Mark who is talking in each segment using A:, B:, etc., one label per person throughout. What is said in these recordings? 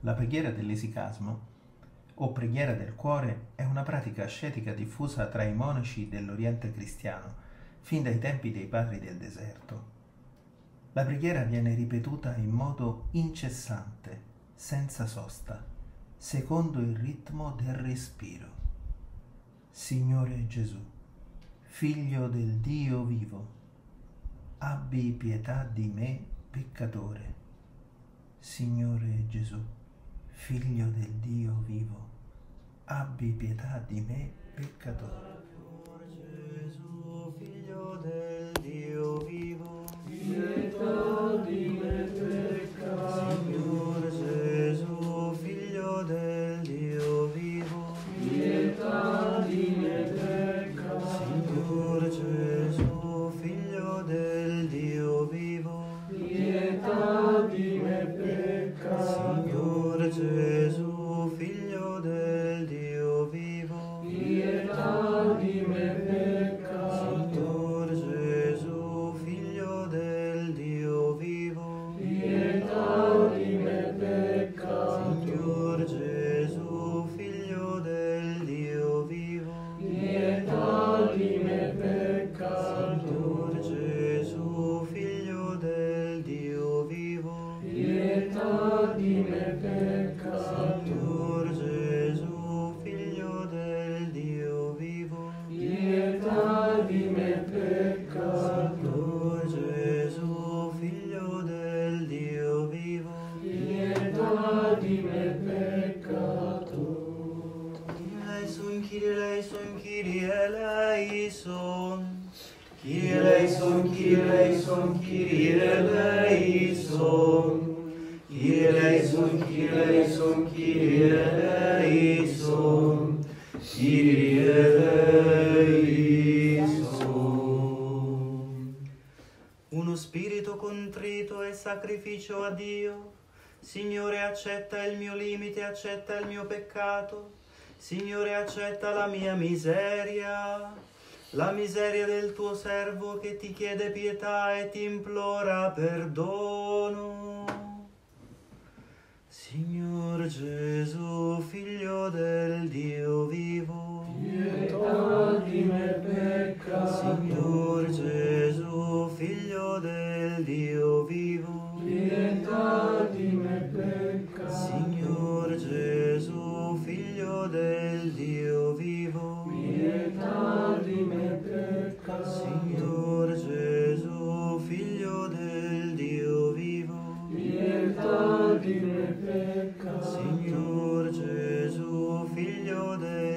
A: La preghiera dell'esicasmo o preghiera del cuore è una pratica ascetica diffusa tra i monaci dell'Oriente cristiano fin dai tempi dei padri del deserto. La preghiera viene ripetuta in modo incessante, senza sosta, secondo il ritmo del respiro. Signore Gesù, Figlio del Dio vivo, abbi pietà di me peccatore. Signore Gesù, Figlio del Dio vivo, abbi pietà di me peccatore.
B: Eleison, eleison, Kyrie eleison, Kyrie eleison, Kyrie. Uno spirito contrito e sacrificio a Dio. Signore, accetta il mio limite, accetta il mio peccato. Signore, accetta la mia miseria, la miseria del tuo servo che ti chiede pietà e ti implora perdono. Signor Gesù, figlio del Dio vivo,
C: Pietà di me peccato.
B: Signor Gesù, figlio del Dio vivo,
C: Pietà di me peccato.
B: Signor Gesù, figlio del Dio
C: de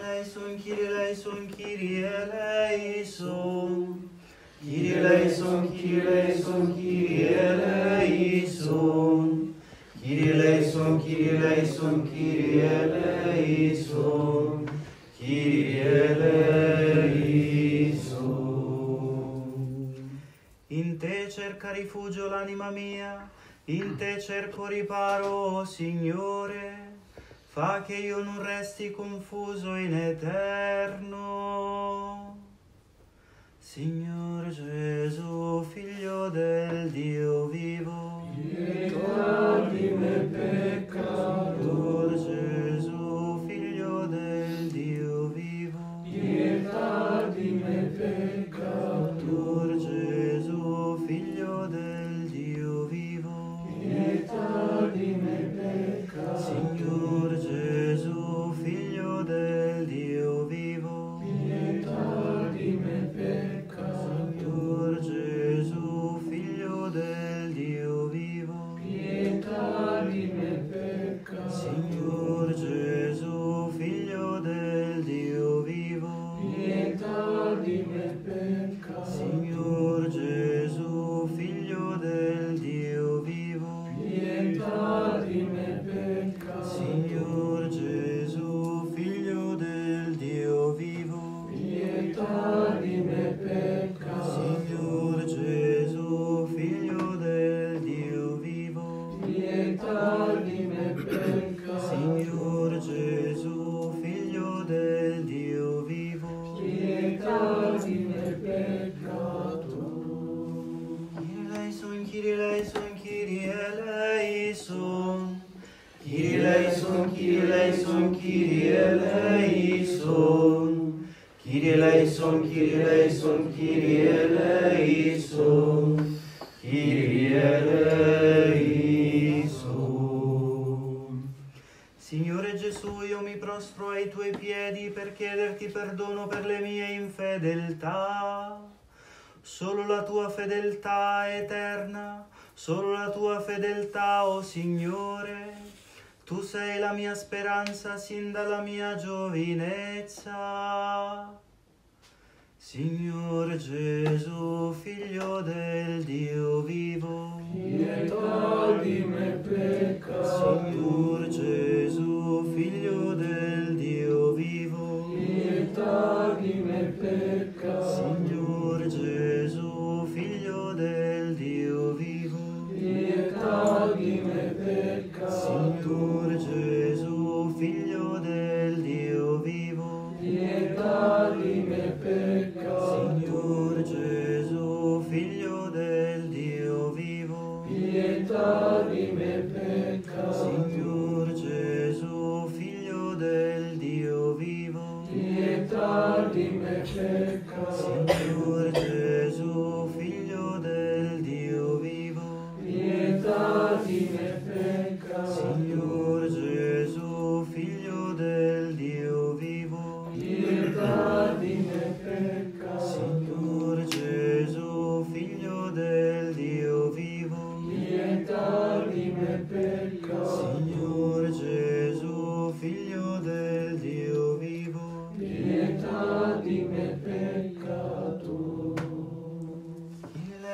C: eleison,
B: Kyrie eleison, Kyrie eleison. Kyrie eleison, Kyrie eleison, Kyrie eleison. Kyrie eleison, Kyrie eleison, Kyrie eleison. Kyrie eleison. In te cerca rifugio l'anima mia, in te cerco riparo, oh Signore. Fa che io non resti confuso in eterno. Signor Gesù, figlio del Dio vivo, eleison, Kyrie eleison, Kyrie eleison. Kyrie eleison, Kyrie eleison, Kyrie eleison. Kyrie eleison. Signore Gesù, io mi prostro ai tuoi piedi per chiederti perdono per le mie infedeltà. Solo la tua fedeltà eterna, solo la tua fedeltà, o Signore. Tu sei la mia speranza sin dalla mia giovinezza. Signor Gesù, figlio del Dio vivo.
C: Pietà di me peccato,
B: Signor Gesù,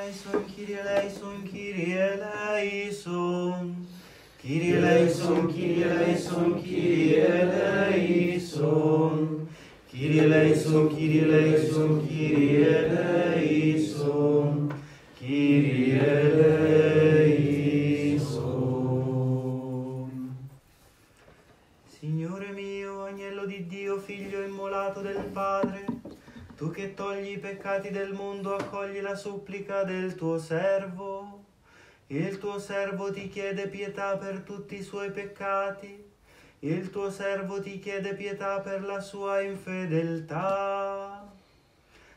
B: eleison, Kyrie eleison, Kyrie eleison. Kyrie eleison, Kyrie eleison, Kyrie eleison. Kyrie eleison, Kyrie eleison, Kyrie eleison, Kyrie eleison. Signore mio, agnello di Dio, figlio immolato del Padre, tu che togli i peccati del mondo, accogli la supplica del tuo servo. Il tuo servo ti chiede pietà per tutti i suoi peccati. Il tuo servo ti chiede pietà per la sua infedeltà.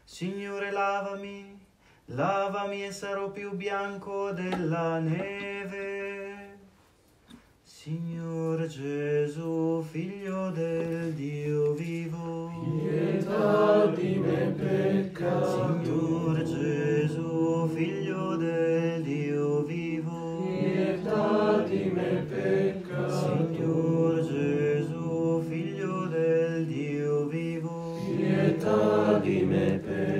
B: Signore, lavami, lavami e sarò più bianco della neve. Signor Gesù, figlio del Dio vivo.
C: Pietà di me peccato,
B: Signor Gesù, figlio del Dio vivo.
C: pietà di me peccato,
B: Signor Gesù, figlio del Dio vivo.
C: pietà di me peccato,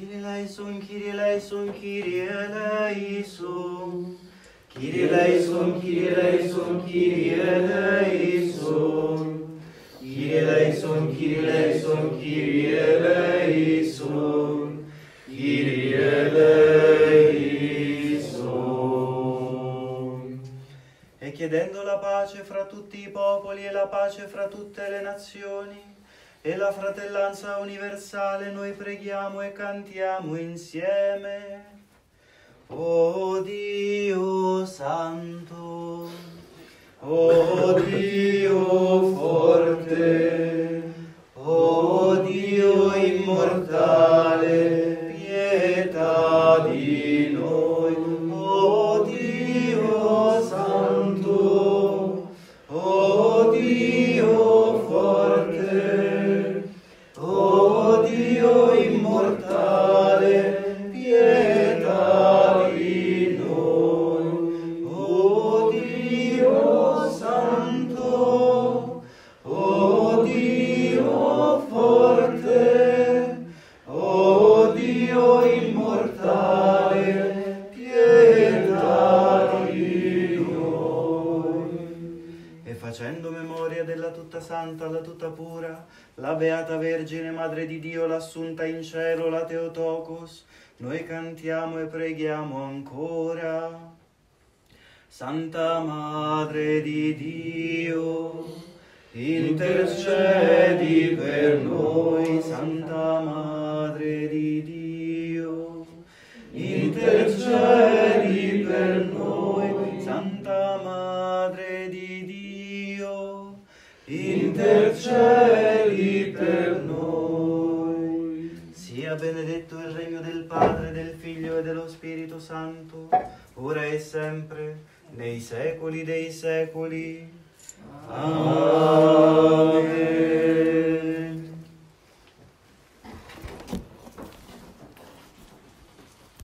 B: Kyrie eleison. Kyrie eleison, Kyrie eleison, Kyrie eleison. Kyrie eleison. E chiedendo la pace fra tutti i popoli e la pace fra tutte le nazioni e la fratellanza universale, noi preghiamo e cantiamo insieme. O Dio Santo, o Dio forte, o Dio immortale, tutta pura, la Beata Vergine Madre di Dio, l'assunta in cielo, la Teotocos, noi cantiamo e preghiamo ancora. Santa Madre di Dio, intercedi per noi, Santa Madre di Dio, intercedi intercedi per noi. Sia benedetto il regno del Padre, del Figlio e dello Spirito Santo, ora e sempre, nei secoli dei secoli. Amen.